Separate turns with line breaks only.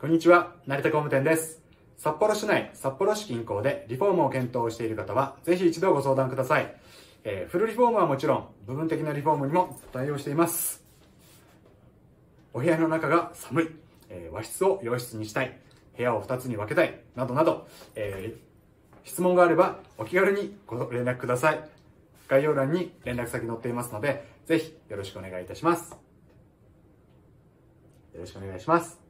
こんにちは、成田工務店です。札幌市内、札幌市近郊でリフォームを検討している方は、ぜひ一度ご相談ください。えーフルリフォームはもちろん、部分的なリフォームにも対応しています。お部屋の中が寒い、えー和室を洋室にしたい、部屋を2つに分けたい、などなど、えー質問があればお気軽にご連絡ください。概要欄に連絡先載っていますので、ぜひよろしくお願いいたします。よろしくお願いします。